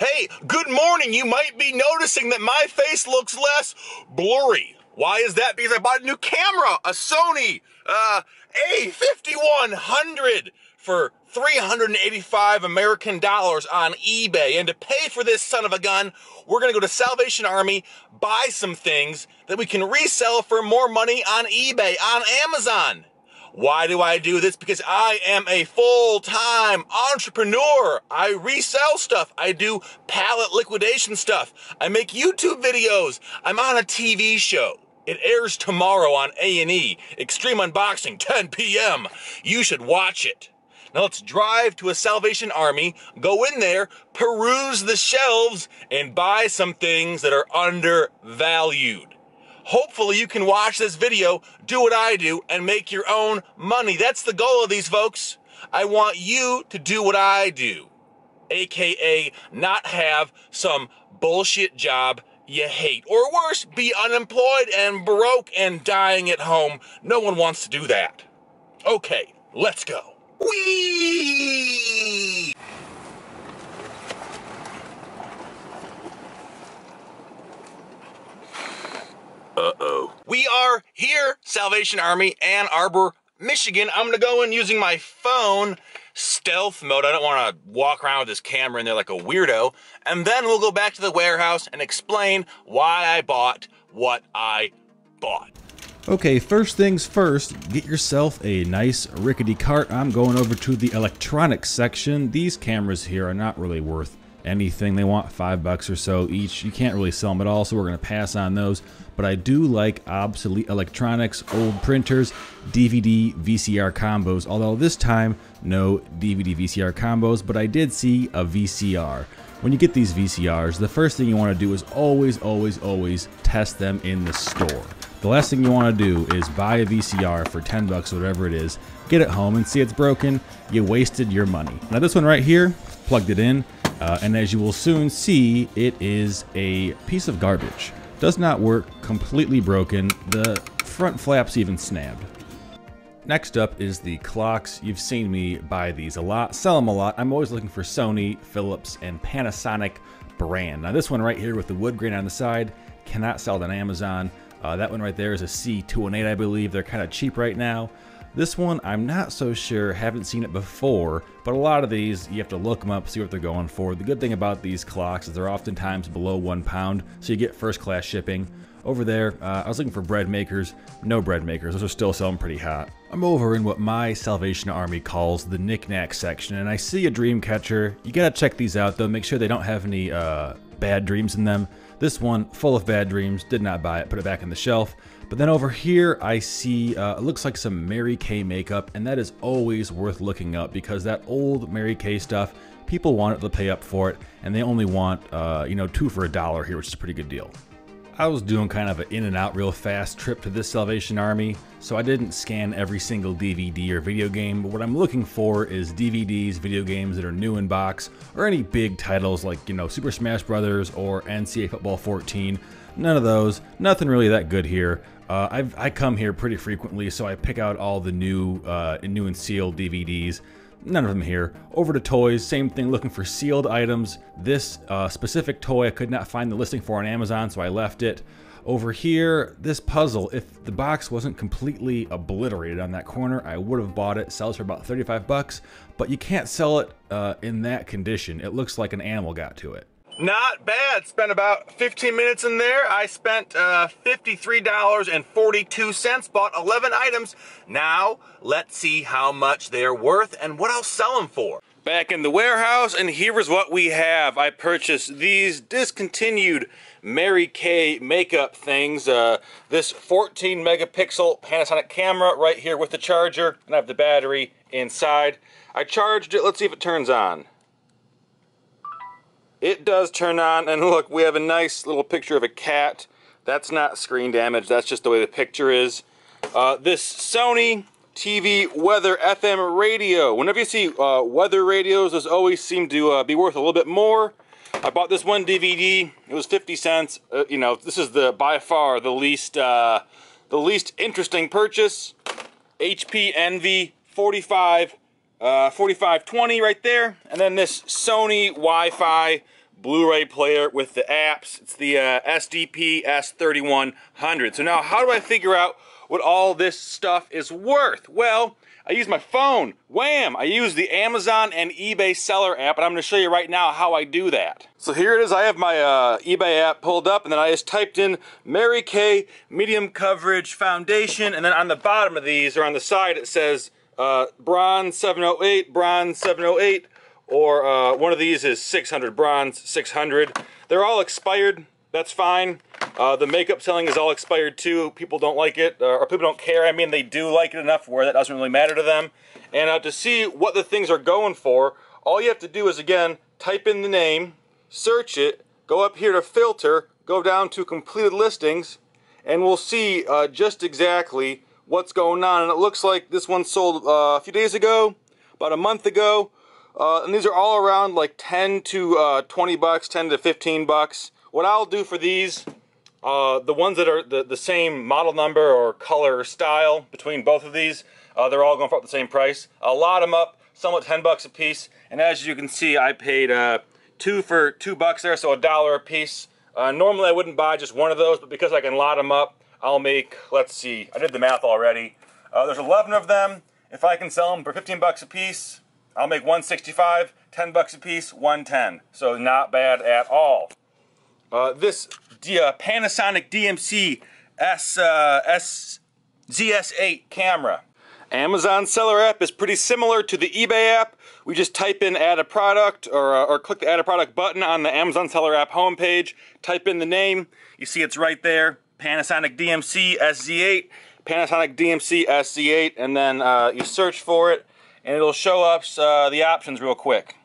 Hey, good morning. You might be noticing that my face looks less blurry. Why is that? Because I bought a new camera, a Sony uh, A5100 for 385 American dollars on eBay. And to pay for this son of a gun, we're to go to Salvation Army, buy some things that we can resell for more money on eBay, on Amazon. Why do I do this? Because I am a full-time entrepreneur. I resell stuff. I do pallet liquidation stuff. I make YouTube videos. I'm on a TV show. It airs tomorrow on A&E. Extreme Unboxing, 10 p.m. You should watch it. Now let's drive to a Salvation Army, go in there, peruse the shelves, and buy some things that are undervalued. Hopefully you can watch this video, do what I do, and make your own money. That's the goal of these folks. I want you to do what I do, aka not have some bullshit job you hate. Or worse, be unemployed and broke and dying at home. No one wants to do that. Okay, let's go. Whee! Uh-oh. We are here, Salvation Army, Ann Arbor, Michigan. I'm gonna go in using my phone, stealth mode. I don't wanna walk around with this camera in there like a weirdo. And then we'll go back to the warehouse and explain why I bought what I bought. Okay, first things first, get yourself a nice rickety cart. I'm going over to the electronics section. These cameras here are not really worth anything. They want five bucks or so each. You can't really sell them at all, so we're going to pass on those. But I do like obsolete electronics, old printers, DVD, VCR combos. Although this time, no DVD, VCR combos, but I did see a VCR. When you get these VCRs, the first thing you want to do is always, always, always test them in the store. The last thing you want to do is buy a VCR for 10 bucks, whatever it is, get it home and see it's broken, you wasted your money. Now this one right here, plugged it in, uh, and as you will soon see, it is a piece of garbage. Does not work, completely broken, the front flap's even snapped. Next up is the clocks. You've seen me buy these a lot, sell them a lot. I'm always looking for Sony, Philips, and Panasonic brand. Now this one right here with the wood grain on the side, cannot sell it on Amazon. Uh, that one right there is a C218, I believe. They're kind of cheap right now. This one, I'm not so sure, haven't seen it before, but a lot of these, you have to look them up, see what they're going for. The good thing about these clocks is they're oftentimes below one pound, so you get first class shipping. Over there, uh, I was looking for bread makers. No bread makers. Those are still selling pretty hot. I'm over in what my Salvation Army calls the knickknack section, and I see a dream catcher. You gotta check these out though. Make sure they don't have any uh, bad dreams in them. This one, full of bad dreams. Did not buy it. Put it back in the shelf. But then over here, I see, uh, it looks like some Mary Kay makeup, and that is always worth looking up because that old Mary Kay stuff, people want to pay up for it, and they only want, uh, you know, two for a dollar here, which is a pretty good deal. I was doing kind of an in and out real fast trip to this Salvation Army, so I didn't scan every single DVD or video game, but what I'm looking for is DVDs, video games that are new in box, or any big titles like, you know, Super Smash Brothers or NCAA Football 14. None of those, nothing really that good here. Uh, i come here pretty frequently, so I pick out all the new, uh, new and sealed DVDs. None of them here. Over to toys, same thing, looking for sealed items. This uh, specific toy I could not find the listing for on Amazon, so I left it. Over here, this puzzle, if the box wasn't completely obliterated on that corner, I would have bought it. Sells for about 35 bucks, but you can't sell it uh, in that condition. It looks like an animal got to it. Not bad. Spent about 15 minutes in there. I spent uh, $53.42, bought 11 items. Now, let's see how much they're worth and what I'll sell them for. Back in the warehouse, and here's what we have. I purchased these discontinued Mary Kay makeup things. Uh, this 14 megapixel Panasonic camera right here with the charger, and I have the battery inside. I charged it. Let's see if it turns on it does turn on and look we have a nice little picture of a cat. That's not screen damage that's just the way the picture is. Uh, this Sony TV weather FM radio. Whenever you see uh, weather radios those always seem to uh, be worth a little bit more. I bought this one DVD it was 50 cents uh, you know this is the by far the least uh, the least interesting purchase. HP Envy 45 uh, 4520 right there and then this Sony Wi-Fi Blu-ray player with the apps. It's the uh, SDP S3100. So now how do I figure out what all this stuff is worth? Well, I use my phone. Wham! I use the Amazon and eBay seller app, and I'm going to show you right now how I do that. So here it is. I have my uh, eBay app pulled up, and then I just typed in Mary Kay Medium Coverage Foundation, and then on the bottom of these, or on the side, it says uh, Bronze 708, Bronze 708, or uh, one of these is 600 Bronze 600. They're all expired. That's fine. Uh, the makeup selling is all expired too. People don't like it, uh, or people don't care. I mean, they do like it enough where that doesn't really matter to them. And uh, to see what the things are going for, all you have to do is, again, type in the name, search it, go up here to filter, go down to completed listings, and we'll see uh, just exactly what's going on. And it looks like this one sold uh, a few days ago, about a month ago. Uh, and these are all around like 10 to 20 bucks, 10 to 15 bucks. What I'll do for these uh, the ones that are the, the same model number or color or style between both of these, uh, they're all going for the same price. I'll lot them up, somewhat 10 bucks a piece. And as you can see, I paid uh, two for two bucks there, so a dollar a piece. Uh, normally I wouldn't buy just one of those, but because I can lot them up, I'll make, let's see, I did the math already. Uh, there's 11 of them. If I can sell them for 15 bucks a piece, I'll make 165, 10 bucks a piece, 110. So not bad at all. Uh, this uh, Panasonic DMC S, uh, S ZS8 camera. Amazon seller app is pretty similar to the eBay app. We just type in add a product or, uh, or click the add a product button on the Amazon seller app homepage, type in the name, you see it's right there, Panasonic DMC SZ8, Panasonic DMC SZ8, and then uh, you search for it and it'll show up uh, the options real quick.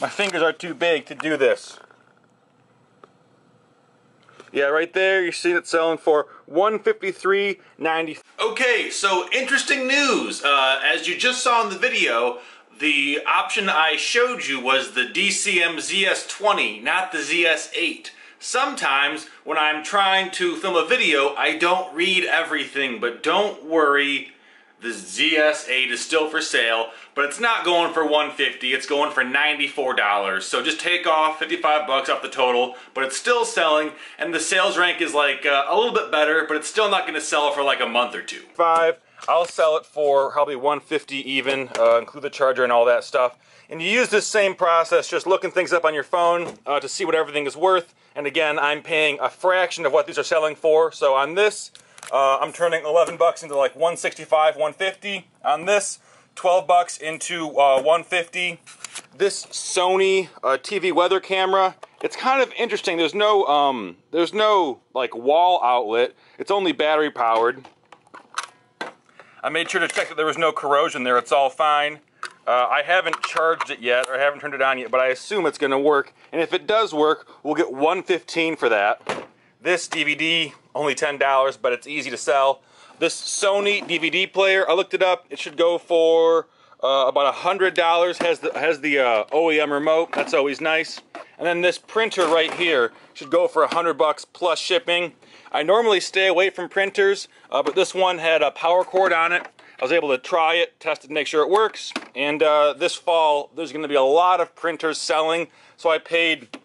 My fingers are too big to do this. Yeah, right there, you see it selling for 153.90. Okay, so interesting news. Uh, as you just saw in the video, the option I showed you was the DCM ZS20, not the ZS8. Sometimes when I'm trying to film a video, I don't read everything, but don't worry, the ZS8 is still for sale, but it's not going for 150. It's going for $94. So just take off 55 bucks off the total, but it's still selling, and the sales rank is like uh, a little bit better, but it's still not going to sell for like a month or two. Five. I'll sell it for probably 150 even, uh, include the charger and all that stuff. And you use this same process, just looking things up on your phone uh, to see what everything is worth. And again, I'm paying a fraction of what these are selling for. So on this, uh, I'm turning 11 bucks into like 165, 150. On this, 12 bucks into uh, 150. This Sony uh, TV weather camera, it's kind of interesting. There's no, um, there's no like wall outlet. It's only battery powered. I made sure to check that there was no corrosion there. It's all fine. Uh, I haven't charged it yet, or I haven't turned it on yet, but I assume it's going to work. And if it does work, we'll get 115 for that. This DVD, only $10, but it's easy to sell. This Sony DVD player, I looked it up. It should go for uh, about $100. Has the, has the uh, OEM remote. That's always nice. And then this printer right here should go for a 100 bucks plus shipping. I normally stay away from printers, uh, but this one had a power cord on it. I was able to try it, test it, make sure it works. And uh, this fall, there's going to be a lot of printers selling. So I paid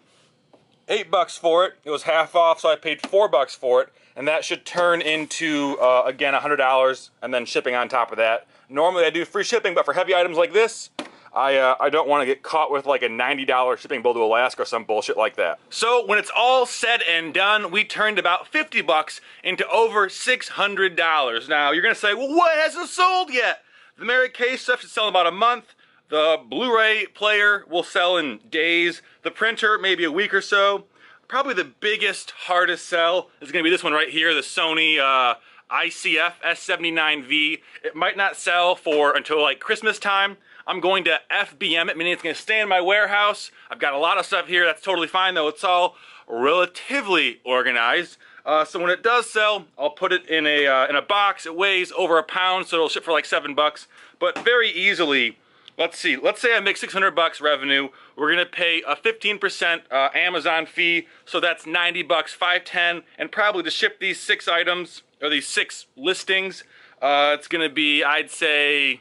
eight bucks for it. It was half off, so I paid four bucks for it, and that should turn into uh, again a hundred dollars, and then shipping on top of that. Normally I do free shipping, but for heavy items like this, I uh, I don't want to get caught with like a ninety dollar shipping bill to Alaska or some bullshit like that. So when it's all said and done, we turned about fifty bucks into over six hundred dollars. Now you're gonna say, well, what hasn't sold yet? The Mary Kay stuff is selling about a month. The Blu-ray player will sell in days. The printer, maybe a week or so. Probably the biggest, hardest sell is gonna be this one right here, the Sony uh, ICF S79V. It might not sell for until like Christmas time. I'm going to FBM it, meaning it's gonna stay in my warehouse. I've got a lot of stuff here, that's totally fine though. It's all relatively organized. Uh, so when it does sell, I'll put it in a, uh, in a box. It weighs over a pound, so it'll ship for like seven bucks. But very easily, let's see, let's say I make 600 bucks revenue. We're gonna pay a 15% uh, Amazon fee, so that's 90 bucks, 510, and probably to ship these six items, or these six listings, uh, it's gonna be, I'd say,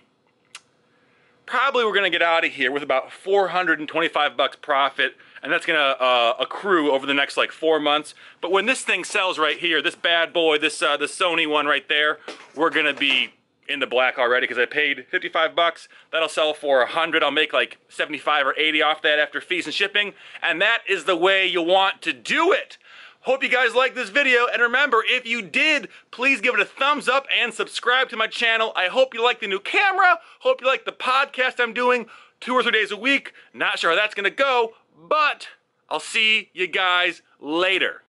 probably we're gonna get out of here with about 425 bucks profit, and that's gonna uh, accrue over the next like four months. But when this thing sells right here, this bad boy, this uh, the Sony one right there, we're gonna be in the black already because I paid 55 bucks. That'll sell for 100. I'll make like 75 or 80 off that after fees and shipping. And that is the way you want to do it. Hope you guys liked this video. And remember, if you did, please give it a thumbs up and subscribe to my channel. I hope you like the new camera. Hope you like the podcast I'm doing two or three days a week. Not sure how that's going to go, but I'll see you guys later.